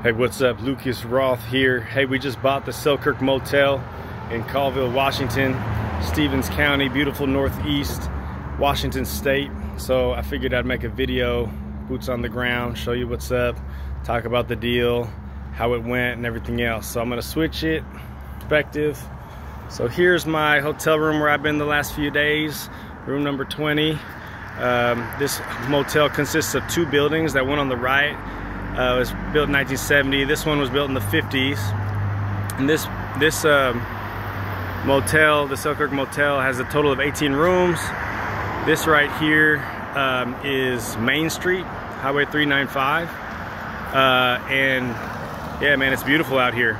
Hey, what's up? Lucas Roth here. Hey, we just bought the Selkirk Motel in Colville, Washington, Stevens County, beautiful Northeast Washington State. So I figured I'd make a video, boots on the ground, show you what's up, talk about the deal, how it went, and everything else. So I'm gonna switch it, perspective. So here's my hotel room where I've been the last few days, room number 20. Um, this motel consists of two buildings. That one on the right uh, was built in 1970. This one was built in the 50s. And this this um, motel, the Selkirk Motel, has a total of 18 rooms. This right here um, is Main Street, Highway 395. Uh, and yeah, man, it's beautiful out here.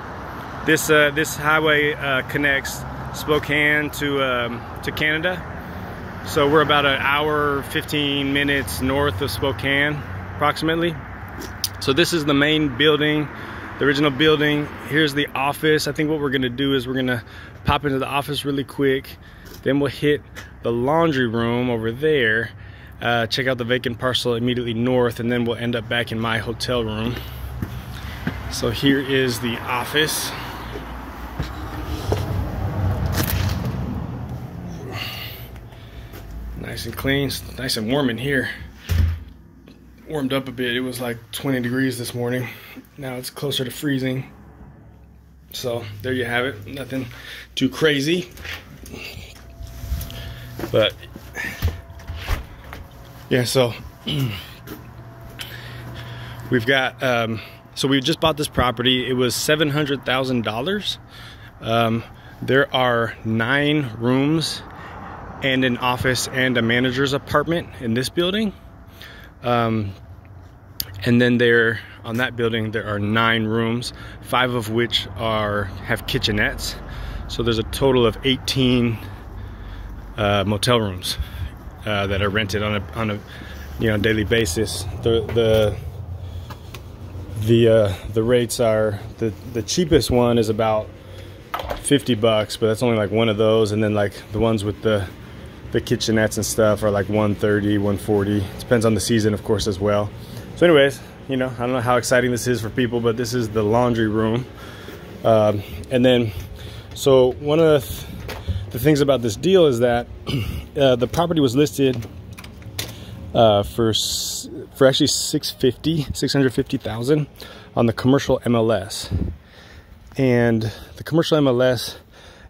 This uh, this highway uh, connects Spokane to um, to Canada. So we're about an hour, 15 minutes north of Spokane, approximately. So this is the main building, the original building. Here's the office. I think what we're gonna do is we're gonna pop into the office really quick. Then we'll hit the laundry room over there. Uh, check out the vacant parcel immediately north and then we'll end up back in my hotel room. So here is the office. Nice and clean, nice and warm in here warmed up a bit. It was like 20 degrees this morning. Now it's closer to freezing. So there you have it. Nothing too crazy. But yeah, so we've got um, so we just bought this property. It was seven hundred thousand um, dollars. There are nine rooms and an office and a manager's apartment in this building. Um, and then there on that building there are nine rooms, five of which are have kitchenettes. So there's a total of 18 uh, motel rooms uh, that are rented on a on a you know daily basis. The the the uh, the rates are the the cheapest one is about 50 bucks, but that's only like one of those, and then like the ones with the the kitchenettes and stuff are like 130 140 depends on the season of course as well. So anyways you know i don't know how exciting this is for people but this is the laundry room. Um, and then so one of the, th the, things about this deal is that uh, the property was listed uh, for for actually 650 650,000 on the commercial MLS and the commercial MLS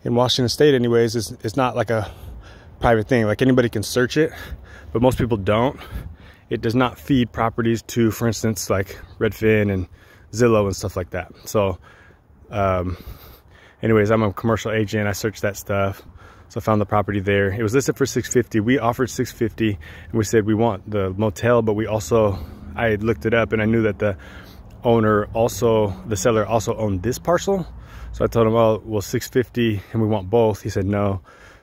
in Washington state anyways is, is not like a private thing. Like anybody can search it, but most people don't. It does not feed properties to, for instance, like Redfin and Zillow and stuff like that. So, um, anyways, I'm a commercial agent. I searched that stuff. So I found the property there. It was listed for 650. We offered 650 and we said we want the motel, but we also, I looked it up and I knew that the owner also, the seller also owned this parcel. So I told him, well, well, 650 and we want both. He said, no,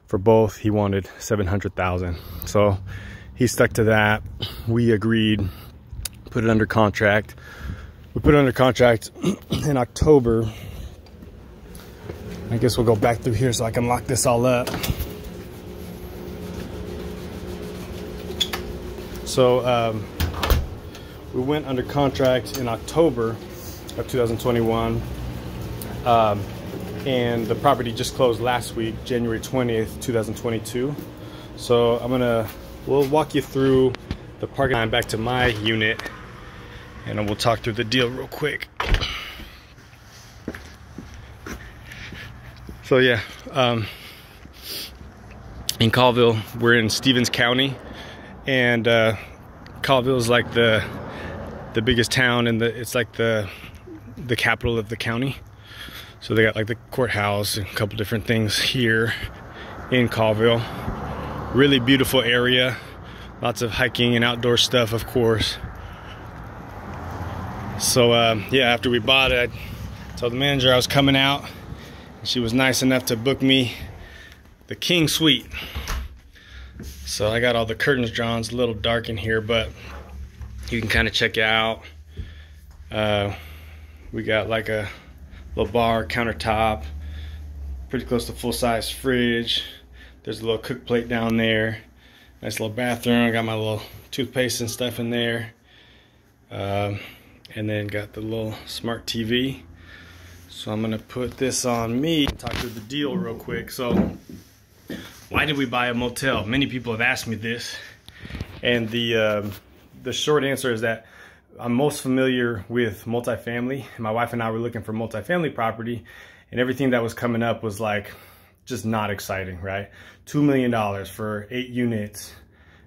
for both he wanted 700,000 so he stuck to that. We agreed put it under contract. We put it under contract in October. I guess we'll go back through here so I can lock this all up. So um, we went under contract in October of 2021 um, and the property just closed last week, January 20th, 2022. So I'm gonna, we'll walk you through the parking line back to my unit and we'll talk through the deal real quick. So yeah, um, in Colville, we're in Stevens County and uh, Colville is like the the biggest town and the it's like the the capital of the county. So they got like the courthouse and a couple different things here in Colville. Really beautiful area. Lots of hiking and outdoor stuff, of course. So uh, yeah, after we bought it, I told the manager I was coming out. She was nice enough to book me the King Suite. So I got all the curtains drawn. It's a little dark in here, but you can kind of check it out. Uh, we got like a little bar, countertop, pretty close to full-size fridge. There's a little cook plate down there. Nice little bathroom. I got my little toothpaste and stuff in there. Um, and then got the little smart TV. So I'm gonna put this on me talk through the deal real quick. So why did we buy a motel? Many people have asked me this. And the, um, the short answer is that I'm most familiar with multifamily. My wife and I were looking for multifamily property and everything that was coming up was like just not exciting, right? $2 million for eight units,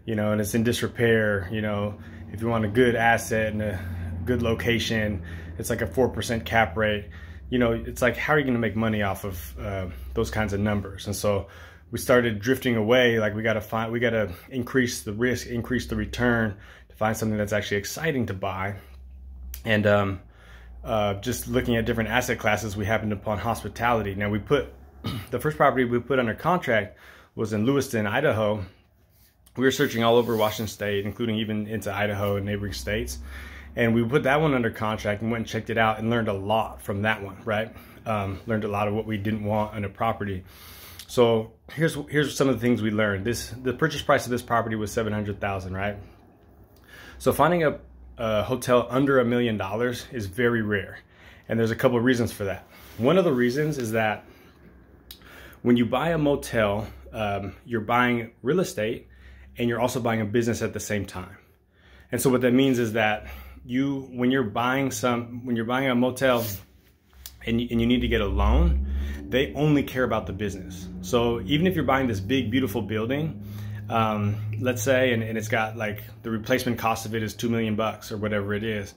you know, and it's in disrepair, you know, if you want a good asset and a good location, it's like a 4% cap rate. You know, it's like, how are you going to make money off of uh, those kinds of numbers? And so we started drifting away. Like we got to find, we got to increase the risk, increase the return find something that's actually exciting to buy. And um, uh, just looking at different asset classes, we happened upon hospitality. Now we put the first property we put under contract was in Lewiston, Idaho. We were searching all over Washington State, including even into Idaho and neighboring states. And we put that one under contract and went and checked it out and learned a lot from that one, right? Um, learned a lot of what we didn't want on a property. So here's here's some of the things we learned. This the purchase price of this property was seven hundred thousand, right? So finding a, a hotel under a million dollars is very rare, and there's a couple of reasons for that. One of the reasons is that when you buy a motel, um, you're buying real estate, and you're also buying a business at the same time. And so what that means is that you when you're buying some when you're buying a motel and you, and you need to get a loan they only care about the business. So even if you're buying this big, beautiful building, um, let's say, and, and it's got like the replacement cost of it is two million bucks or whatever it is.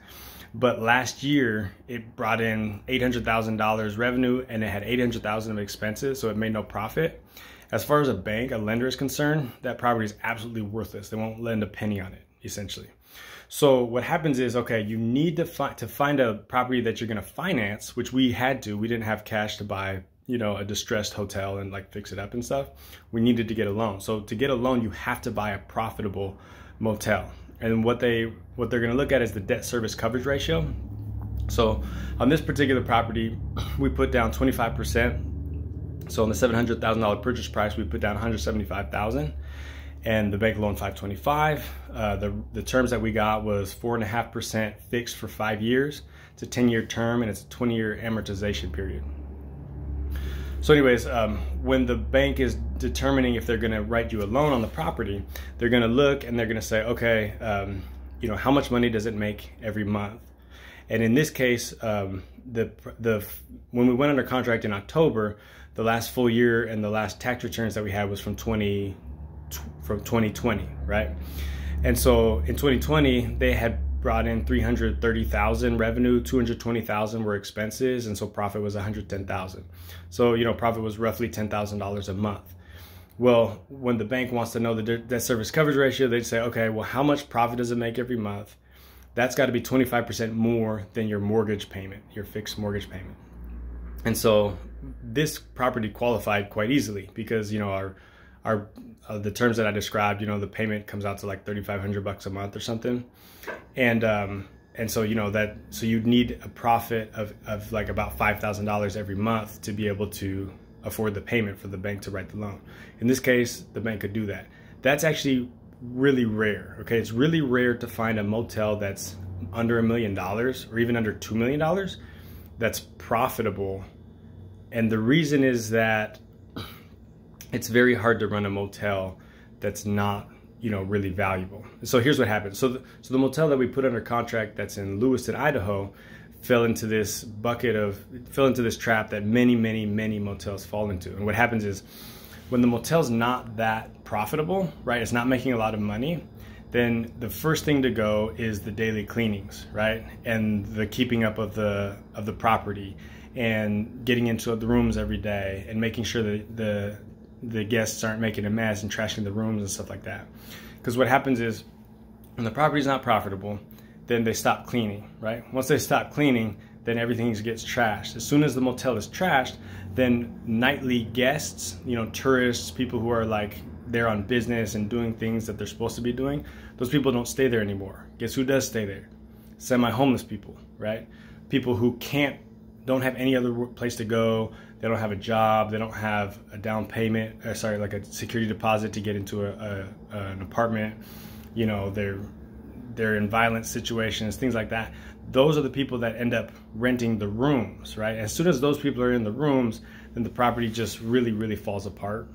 But last year it brought in eight hundred thousand dollars revenue and it had eight hundred thousand of expenses, so it made no profit. As far as a bank, a lender is concerned, that property is absolutely worthless. They won't lend a penny on it, essentially. So what happens is, okay, you need to find to find a property that you're going to finance, which we had to. We didn't have cash to buy you know, a distressed hotel and like fix it up and stuff, we needed to get a loan. So to get a loan, you have to buy a profitable motel. And what they what they're going to look at is the debt service coverage ratio. So on this particular property, we put down 25%. So on the $700,000 purchase price, we put down 175,000 and the bank loan 525. Uh, the, the terms that we got was four and a half percent fixed for five years. It's a 10 year term and it's a 20 year amortization period. So anyways, um, when the bank is determining if they're going to write you a loan on the property, they're going to look and they're going to say, okay, um, you know, how much money does it make every month? And in this case, um, the the when we went under contract in October, the last full year and the last tax returns that we had was from 20 from 2020, right? And so in 2020, they had brought in 330,000 revenue, 220,000 were expenses, and so profit was 110,000. So, you know, profit was roughly $10,000 a month. Well, when the bank wants to know the debt service coverage ratio, they'd say, okay, well, how much profit does it make every month? That's got to be 25% more than your mortgage payment, your fixed mortgage payment. And so this property qualified quite easily because, you know, our our uh, the terms that I described, you know, the payment comes out to like 3,500 bucks a month or something. And, um, and so, you know, that, so you'd need a profit of, of like about $5,000 every month to be able to afford the payment for the bank to write the loan. In this case, the bank could do that. That's actually really rare. Okay. It's really rare to find a motel that's under a million dollars or even under $2 million that's profitable. And the reason is that it's very hard to run a motel that's not you know really valuable. So here's what happened. So the, so the motel that we put under contract that's in Lewiston, Idaho, fell into this bucket of fell into this trap that many many many motels fall into. And what happens is when the motel's not that profitable, right? It's not making a lot of money. Then the first thing to go is the daily cleanings, right? And the keeping up of the of the property and getting into the rooms every day and making sure that the the guests aren't making a mess and trashing the rooms and stuff like that. Because what happens is when the property is not profitable, then they stop cleaning, right? Once they stop cleaning, then everything gets trashed. As soon as the motel is trashed, then nightly guests, you know, tourists, people who are like there on business and doing things that they're supposed to be doing, those people don't stay there anymore. Guess who does stay there? Semi-homeless people, right? People who can't, don't have any other place to go they don't have a job, they don't have a down payment, sorry, like a security deposit to get into a, a, an apartment. You know, they're they're in violent situations, things like that. Those are the people that end up renting the rooms, right? As soon as those people are in the rooms, then the property just really, really falls apart.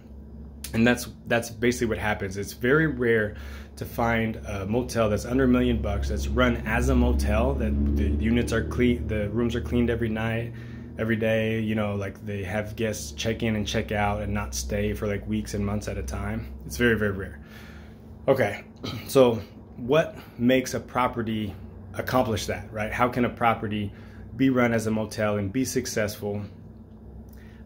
And that's that's basically what happens. It's very rare to find a motel that's under a million bucks that's run as a motel that the units are clean, the rooms are cleaned every night, every day. You know, like they have guests check in and check out and not stay for like weeks and months at a time. It's very very rare. Okay, so what makes a property accomplish that, right? How can a property be run as a motel and be successful,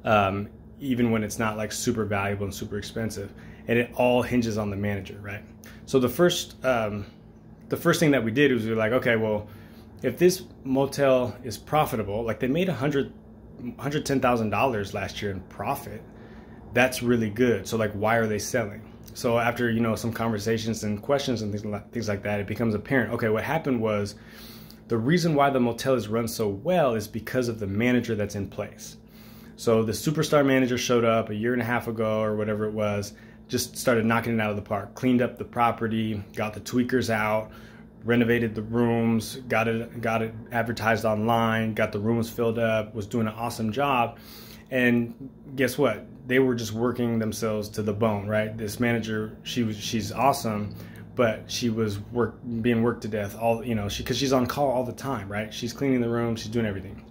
um, even when it's not like super valuable and super expensive? And it all hinges on the manager, right? So the first, um, the first thing that we did was we were like, okay, well, if this motel is profitable, like they made a hundred, hundred ten thousand dollars last year in profit, that's really good. So like, why are they selling? So after you know some conversations and questions and things like, things like that, it becomes apparent. Okay, what happened was the reason why the motel is run so well is because of the manager that's in place. So the superstar manager showed up a year and a half ago or whatever it was, just started knocking it out of the park, cleaned up the property, got the tweakers out, renovated the rooms, got it got it advertised online, got the rooms filled up, was doing an awesome job. And guess what? They were just working themselves to the bone, right? This manager, she was she's awesome, but she was work being worked to death all you know she because she's on call all the time, right? She's cleaning the room, she's doing everything.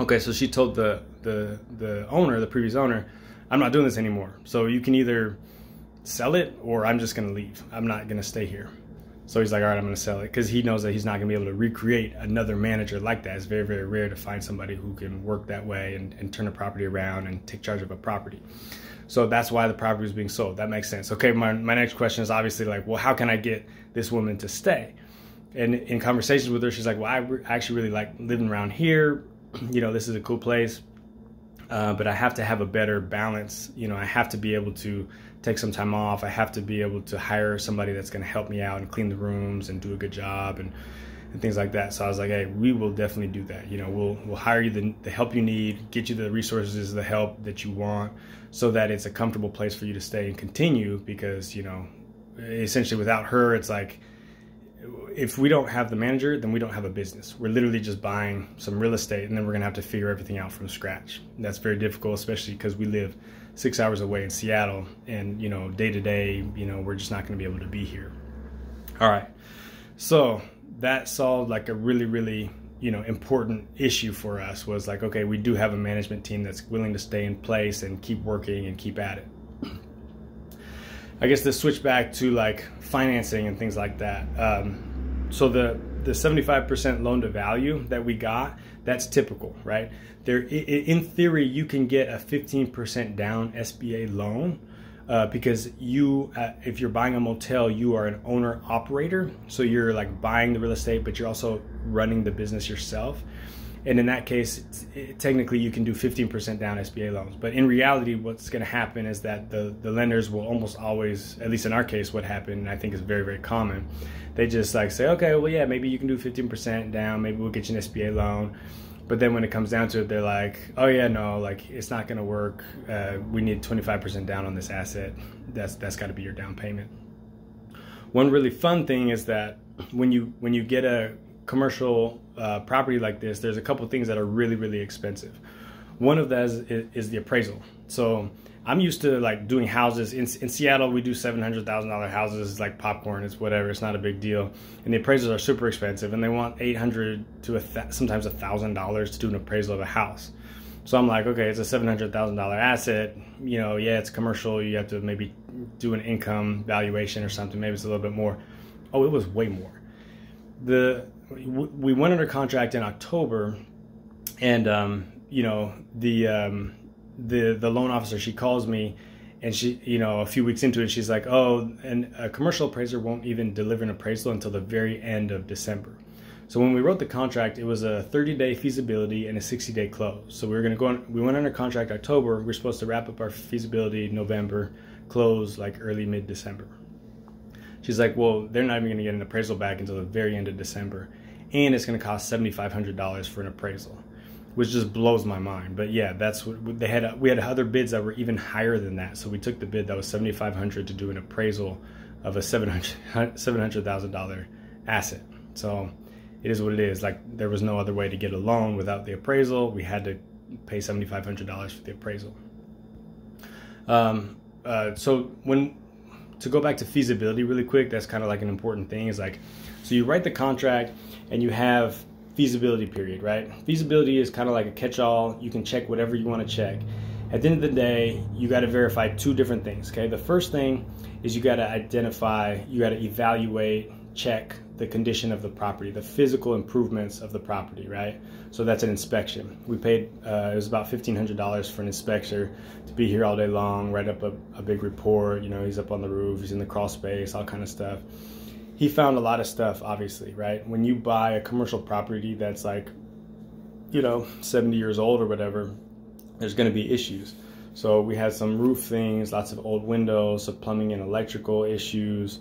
Okay, so she told the the the owner, the previous owner, I'm not doing this anymore. So you can either sell it or I'm just gonna leave. I'm not gonna stay here. So he's like, all right, I'm going to sell it because he knows that he's not going to be able to recreate another manager like that. It's very, very rare to find somebody who can work that way and, and turn a property around and take charge of a property. So that's why the property is being sold. That makes sense. Okay, my, my next question is obviously like, well, how can I get this woman to stay? And in conversations with her, she's like, well, I re- actually really like living around here. You know, this is a cool place. Uh, but I have to have a better balance. You know, I have to be able to take some time off. I have to be able to hire somebody that's going to help me out and clean the rooms and do a good job and, and things like that. So I was like, hey, we will definitely do that. You know, we'll we'll hire you the, the help you need, get you the resources, the help that you want, so that it's a comfortable place for you to stay and continue. Because you know, essentially, without her, it's like if we don't have the manager, then we don't have a business. We're literally just buying some real estate and then we're going to have to figure everything out from scratch. That's very difficult, especially because we live six hours away in Seattle and, you know, day to day, you know, we're just not going to be able to be here. All right. So that solved like a really, really, you know, important issue for us was like, okay, we do have a management team that's willing to stay in place and keep working and keep at it. I guess to switch back to like financing and things like that. Um, so the the 75% loan to value that we got, that's typical, right? There, in theory, you can get a 15% down SBA loan uh, because you, uh, if you're buying a motel, you are an owner operator. So you're like buying the real estate, but you're also running the business yourself. And in that case, it, technically you can do 15% down SBA loans. But in reality, what's going to happen is that the, the lenders will almost always, at least in our case, what happened, and I think is very, very common, they just like say, okay, well, yeah, maybe you can do 15% down, maybe we'll get you an SBA loan. But then when it comes down to it, they're like, oh yeah, no, like it's not going to work. Uh, we need 25% down on this asset. That's that's got to be your down payment. One really fun thing is that when you when you get a commercial uh, property like this, there's a couple things that are really, really expensive. One of those is, is, the appraisal. So I'm used to like doing houses in, in Seattle. We do seven hundred thousand dollar houses. It's like popcorn. It's whatever. It's not a big deal. And the appraisals are super expensive, and they want eight hundred to a th- sometimes a thousand dollars to do an appraisal of a house. So I'm like, okay, it's a seven hundred thousand dollar asset. You know, yeah, it's commercial. You have to maybe do an income valuation or something. Maybe it's a little bit more. Oh, it was way more. The we went under contract in October, and um, you know the um, the the loan officer she calls me, and she you know a few weeks into it she's like, oh, and a commercial appraiser won't even deliver an appraisal until the very end of December. So when we wrote the contract, it was a 30 day feasibility and a 60 day close. So we were going to go on, we went under contract October. We we're supposed to wrap up our feasibility November, close like early mid December. She's like, well, they're not even going to get an appraisal back until the very end of December and it's going to cost $7,500 for an appraisal, which just blows my mind. But yeah, that's what they had. We had other bids that were even higher than that. So we took the bid that was 7,500 to do an appraisal of a $700,000 asset. So it is what it is. Like there was no other way to get a loan without the appraisal. We had to pay seventy five hundred dollars for the appraisal. Um, uh, so when to go back to feasibility really quick, that's kind of like an important thing. Is like, so you write the contract and you have feasibility period, right? Feasibility is kind of like a catch-all. You can check whatever you want to check. At the end of the day, you got to verify two different things. Okay, the first thing is you got to identify, you got to evaluate, check the condition of the property, the physical improvements of the property, right? So that's an inspection. We paid, uh, it was about $1,500 for an inspector to be here all day long, write up a, a big report. You know, he's up on the roof, he's in the crawl space, all kind of stuff. He found a lot of stuff, obviously, right? When you buy a commercial property that's like, you know, 70 years old or whatever, there's going to be issues. So we had some roof things, lots of old windows, some plumbing and electrical issues.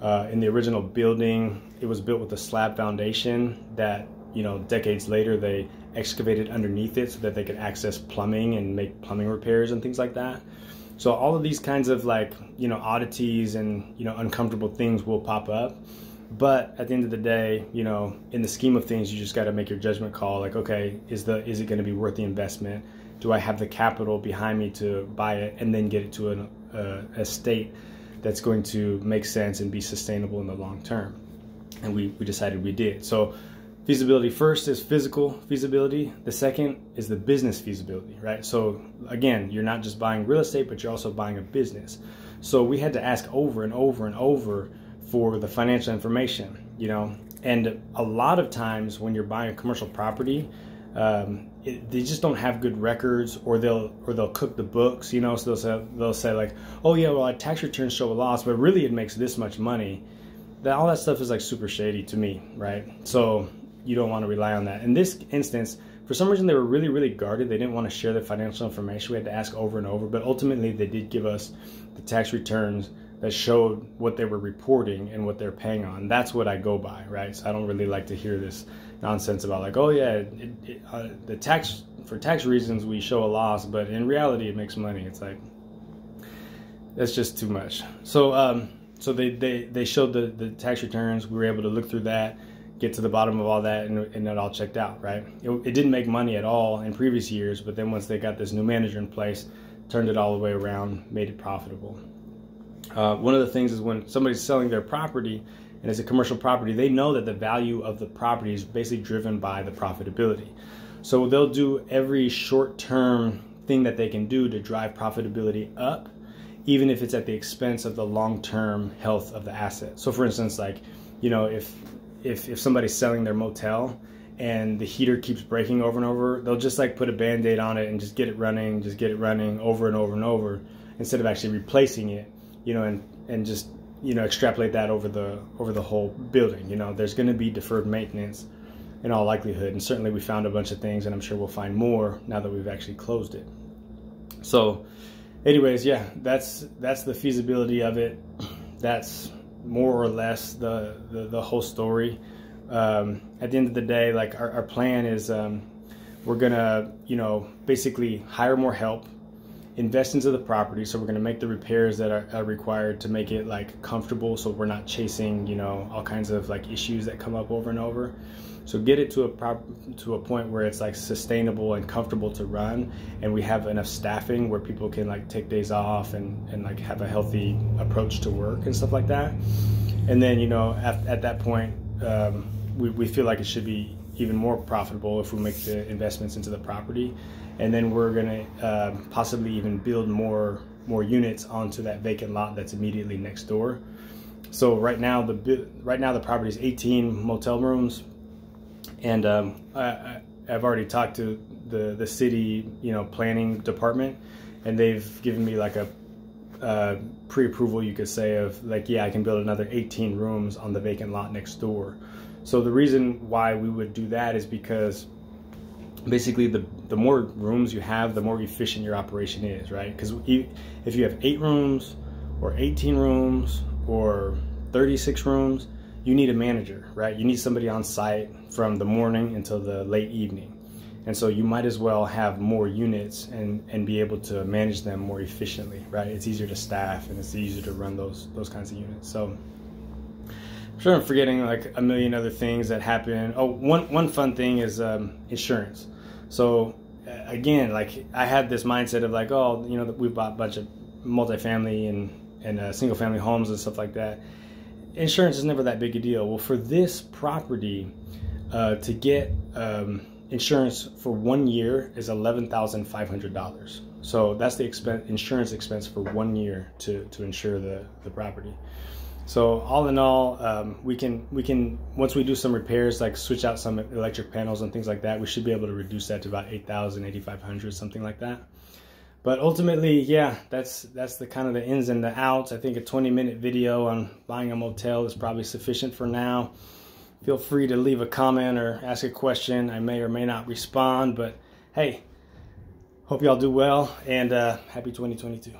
Uh, in the original building, it was built with a slab foundation that, you know, decades later they excavated underneath it so that they could access plumbing and make plumbing repairs and things like that. So all of these kinds of like, you know, oddities and, you know, uncomfortable things will pop up. But at the end of the day, you know, in the scheme of things, you just got to make your judgment call. Like, okay, is the is it going to be worth the investment? Do I have the capital behind me to buy it and then get it to an, uh, a state that's going to make sense and be sustainable in the long term? And we, we decided we did. So feasibility first is physical feasibility. The second is the business feasibility, right? So again, you're not just buying real estate, but you're also buying a business. So we had to ask over and over and over for the financial information, you know, and a lot of times when you're buying a commercial property, um, it, they just don't have good records, or they'll or they'll cook the books. You know, so they'll say, they'll say like, oh yeah, well our tax returns show a loss, but really it makes this much money. That all that stuff is like super shady to me, right? So you don't want to rely on that. In this instance, for some reason they were really really guarded. They didn't want to share the financial information. We had to ask over and over, but ultimately they did give us the tax returns that showed what they were reporting and what they're paying on. That's what I go by, right? So I don't really like to hear this nonsense about like, oh yeah, it, it, uh, the tax for tax reasons we show a loss, but in reality it makes money. It's like that's just too much. So um, so they, they they showed the the tax returns. We were able to look through that, get to the bottom of all that, and, and it all checked out. Right? It, it didn't make money at all in previous years, but then once they got this new manager in place, turned it all the way around, made it profitable. Uh, one of the things is when somebody's selling their property and it's a commercial property, they know that the value of the property is basically driven by the profitability. So they'll do every short term thing that they can do to drive profitability up, even if it's at the expense of the long term health of the asset. So for instance, like, you know, if if if somebody's selling their motel and the heater keeps breaking over and over, they'll just like put a band-aid on it and just get it running, just get it running over and over and over instead of actually replacing it, you know, and and just you know extrapolate that over the over the whole building you know. There's going to be deferred maintenance in all likelihood and certainly we found a bunch of things and i'm sure we'll find more now that we've actually closed it. So anyways yeah that's that's the feasibility of it. That's more or less the the, the whole story. Um, at the end of the day like our, our plan is um, we're gonna you know basically hire more help invest into the property. So we're to make the repairs that are, are, required to make it like comfortable. So we're not chasing you know all kinds of like issues that come up over and over so get it to a prop to a point where it's like sustainable and comfortable to run and we have enough staffing where people can like take days off and and like have a healthy approach to work and stuff like that and then you know at, at that point um, we, we feel like it should be even more profitable if we make the investments into the property and then we're to uh, possibly even build more more units onto that vacant lot that's immediately next door. So right now the right now the property is 18 motel rooms, and um, I, have already talked to the the city you know planning department, and they've given me like a uh, pre-approval you could say of like yeah I can build another 18 rooms on the vacant lot next door. So the reason why we would do that is because basically the the more rooms you have the more efficient your operation is right because if you have eight rooms or 18 rooms or 36 rooms you need a manager right you need somebody on site from the morning until the late evening and so you might as well have more units and and be able to manage them more efficiently right it's easier to staff and it's easier to run those those kinds of units so I'm sure I'm forgetting like a million other things that happen. Oh, one one fun thing is um, insurance. So again, like I had this mindset of like, oh, you know, we bought a bunch of multifamily and and uh, single family homes and stuff like that. Insurance is never that big a deal. Well, for this property, uh, to get um, insurance for one year is eleven thousand five hundred dollars. So that's the expense, insurance expense for one year to to insure the the property. So all in all, um, we can we can once we do some repairs, like switch out some electric panels and things like that, we should be able to reduce that to about 8,000, 8,500, something like that. But ultimately, yeah, that's that's the kind of the ins and the outs. I think a 20 minute video on buying a motel is probably sufficient for now. Feel free to leave a comment or ask a question. I may or may not respond, but hey, hope y'all do well and uh, happy 2022.